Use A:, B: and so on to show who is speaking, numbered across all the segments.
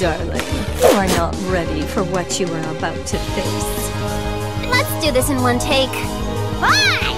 A: Darling, you are not ready for what you are about to face.
B: Let's do this in one take. Fight!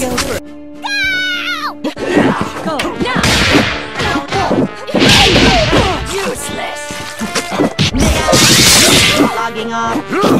A: Go! Go now! Useless! Logging off.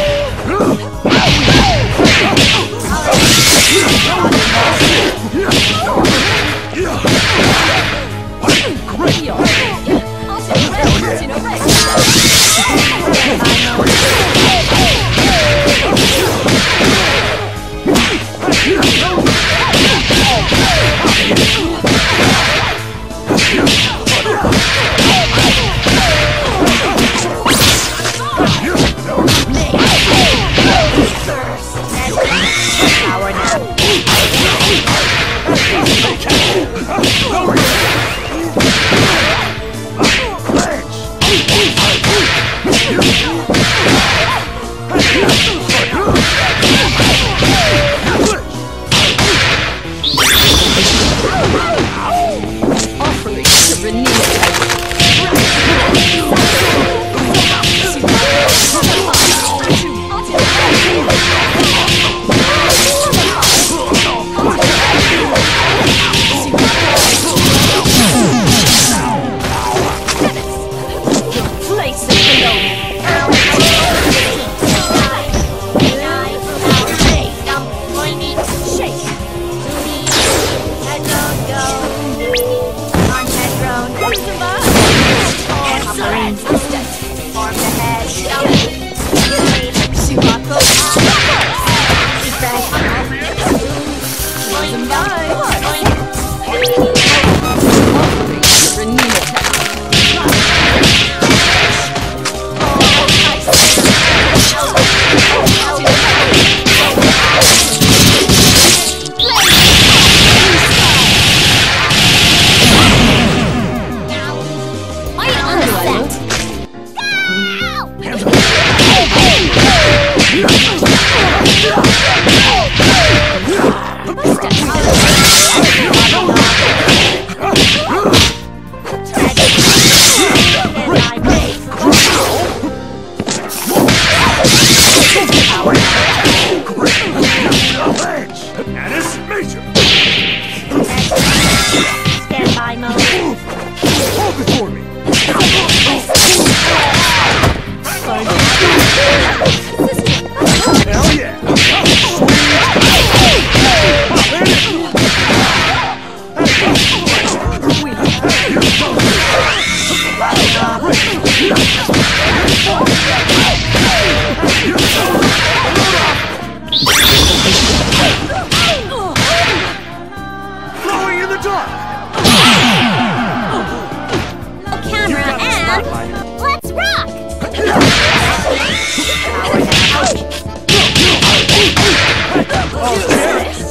B: I'm a Let's go.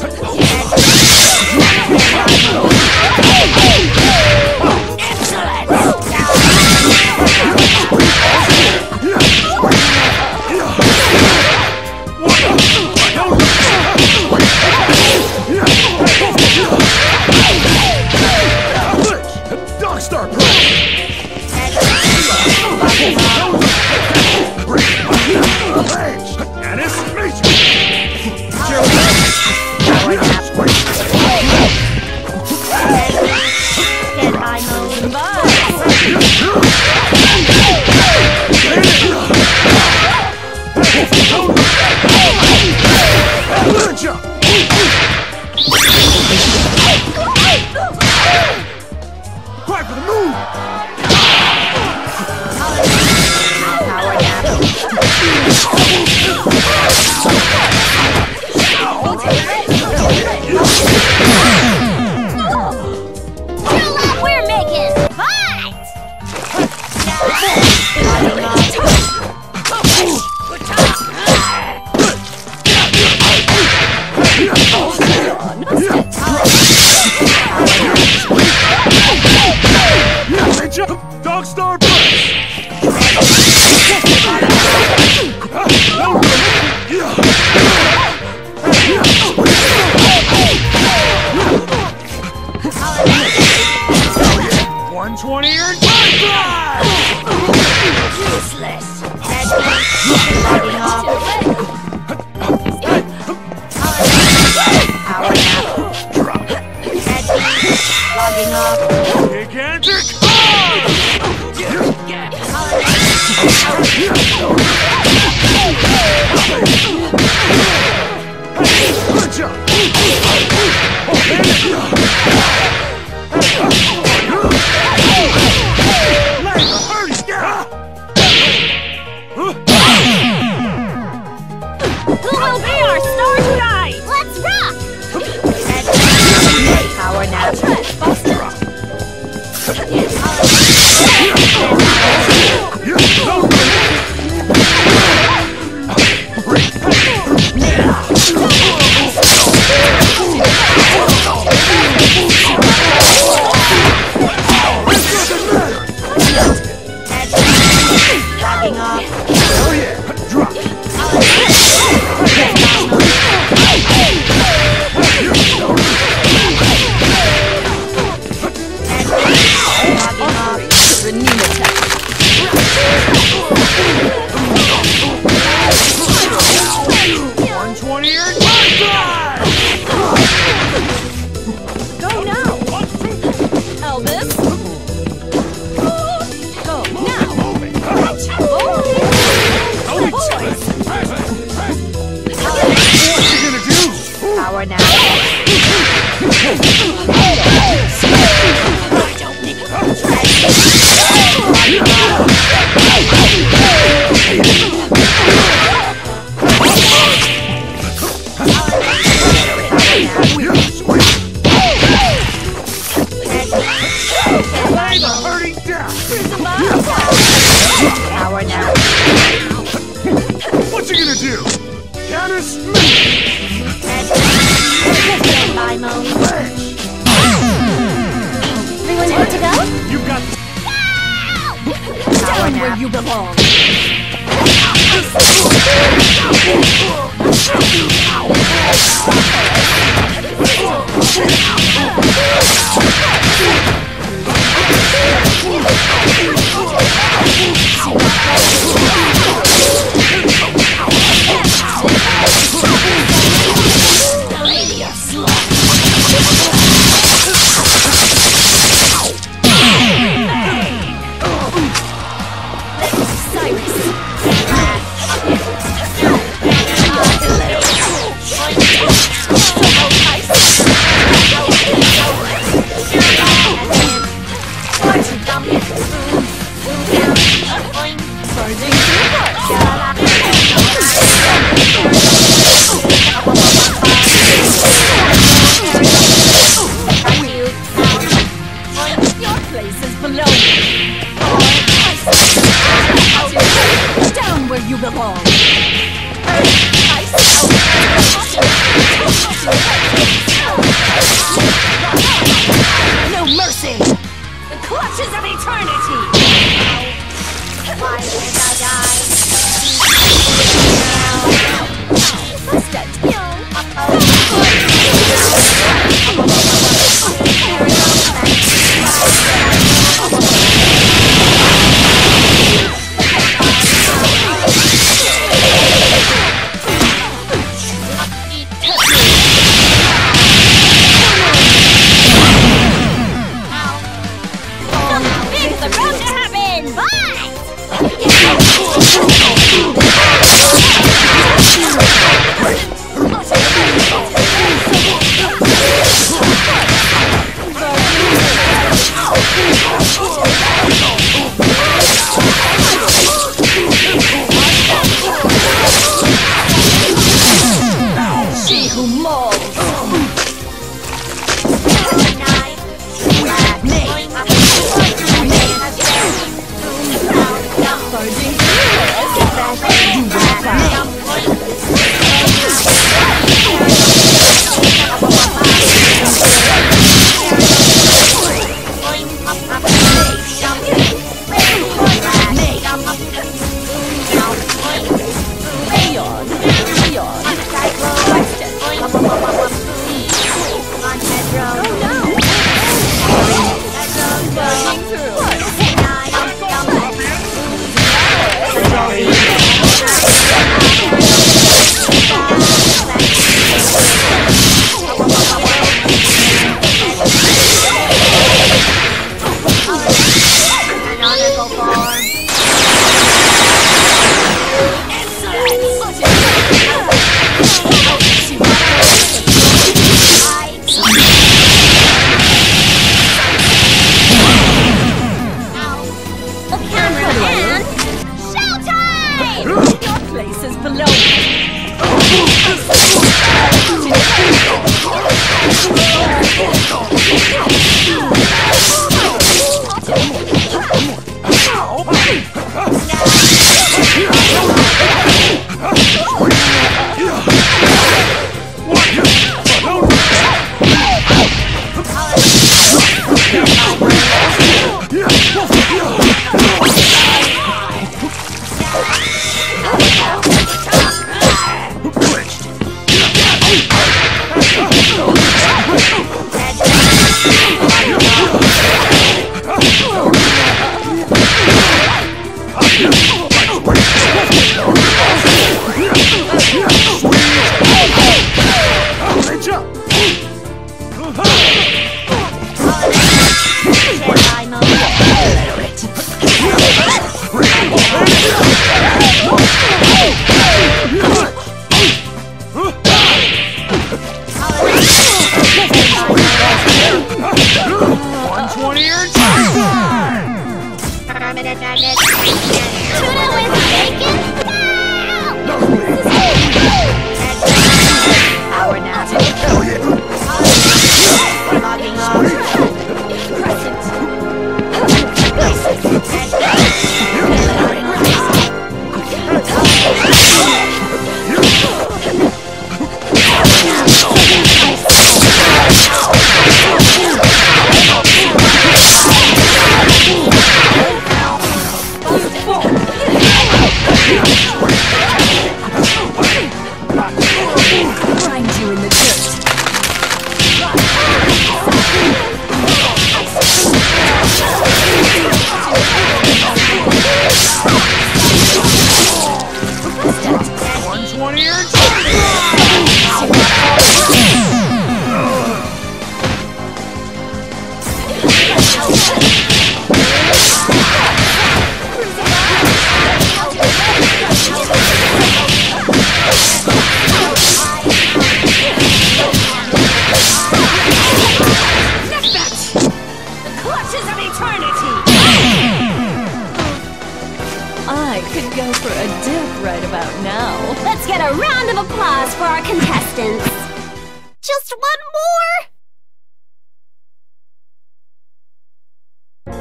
B: Our
C: Burning down!
B: Power now.
A: What you gonna do? Counter smash! my moan.
C: Everyone ready to go?
A: You got.
B: Down where you belong.
D: Oh.
B: Let's go. だれ。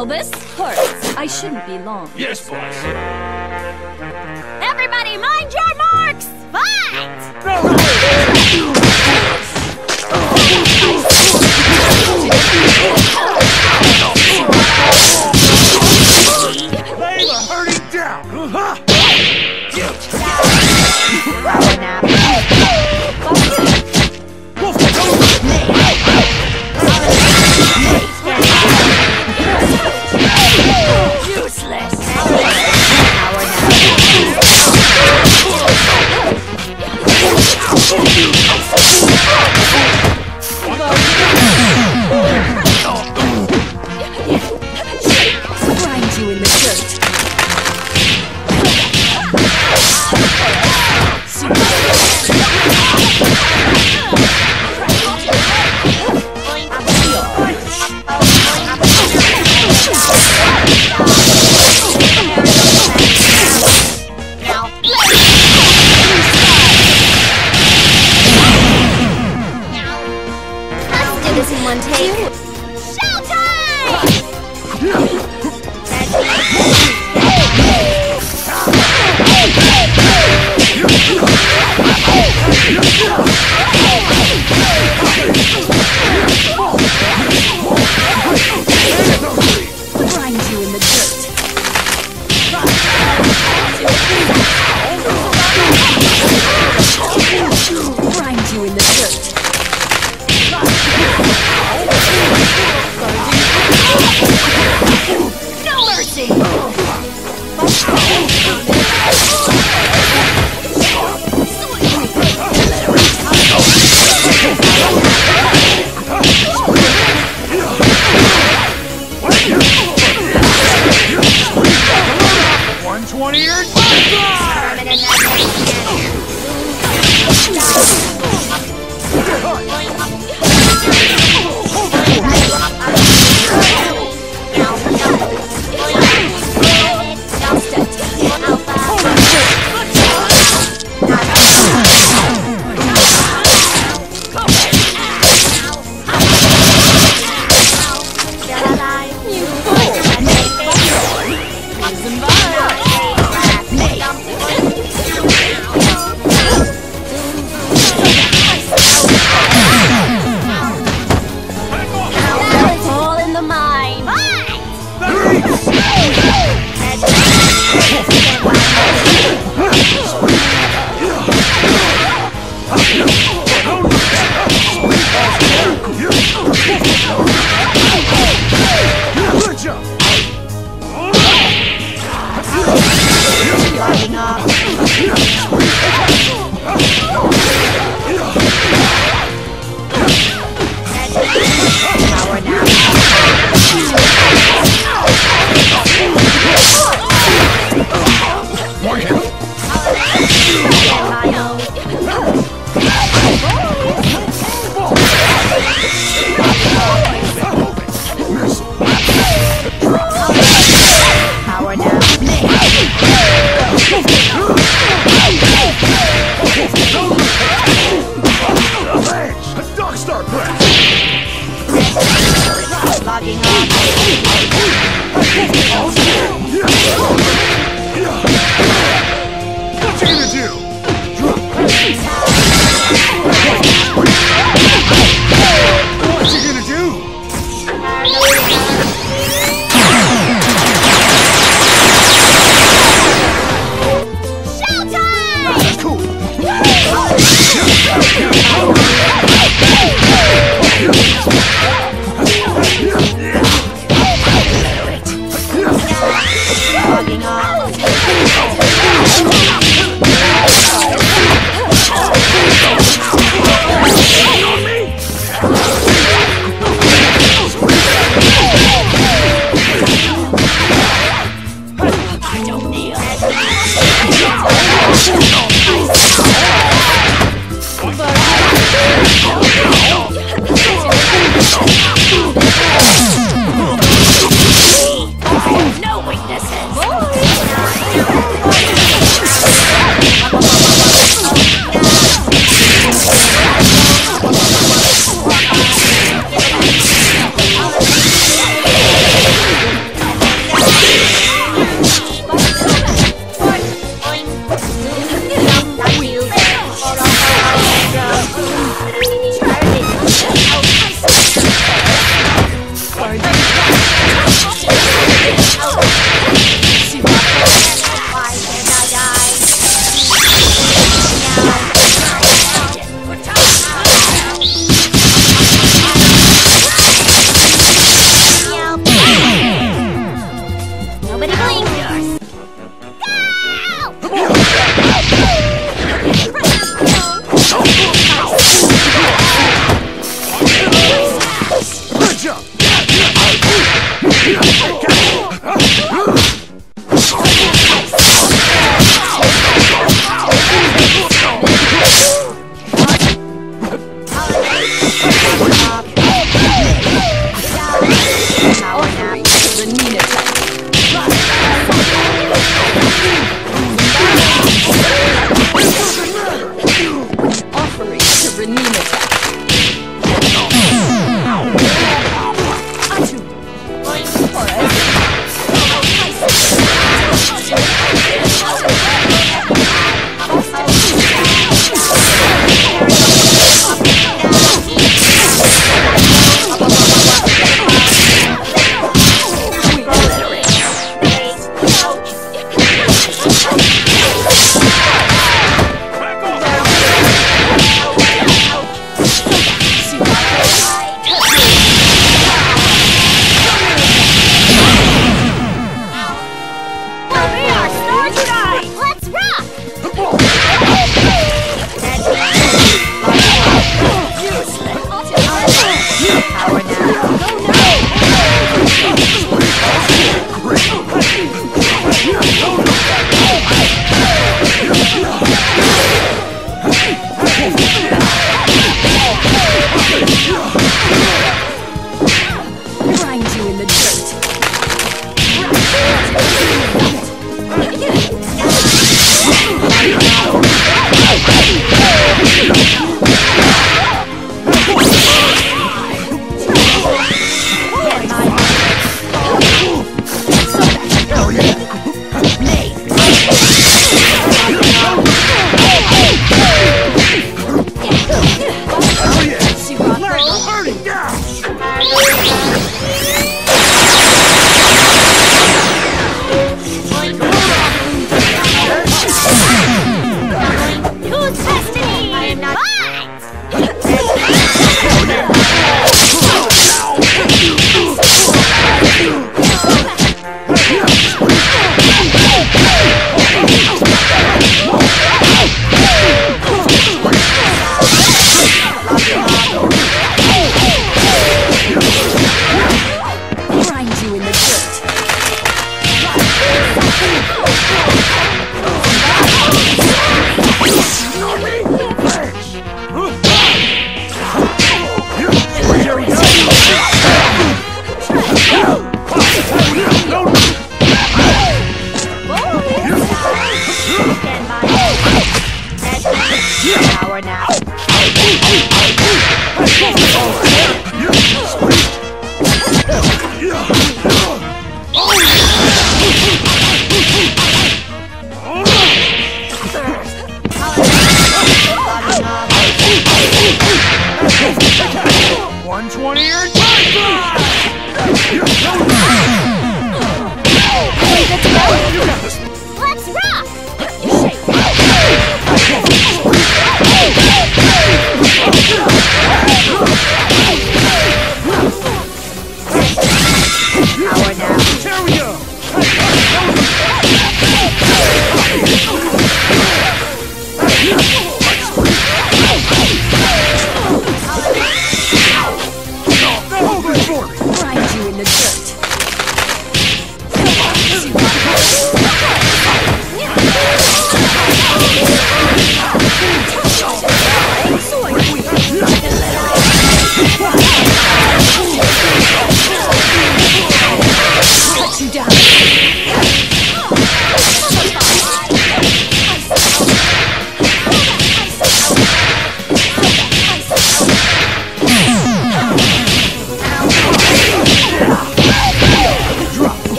B: Of
D: course. I shouldn't be long.
A: Yes, boss.
B: Everybody, mind your marks! Fight!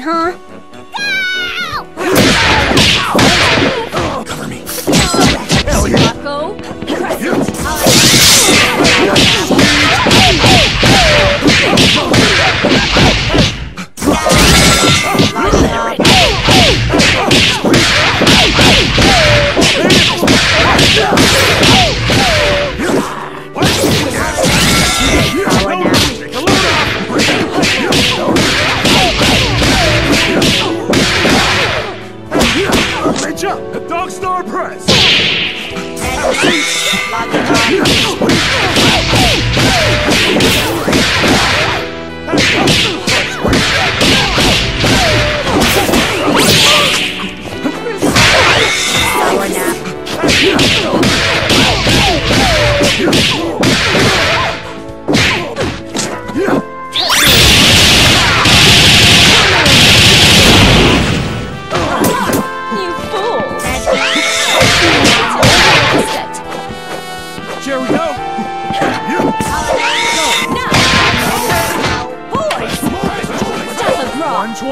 B: huh?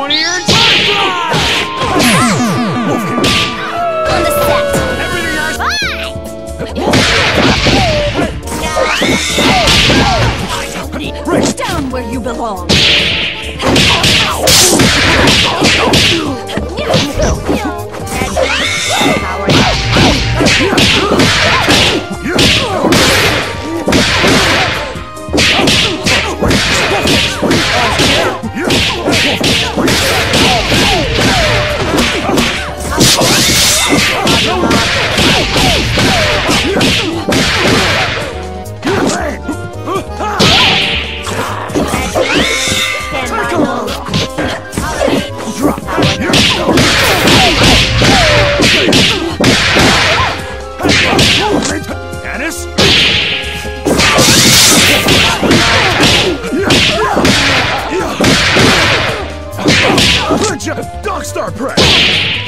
B: one of your I
A: down where you belong.
B: Jeff
E: Dogstar
B: Press!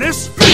B: Job!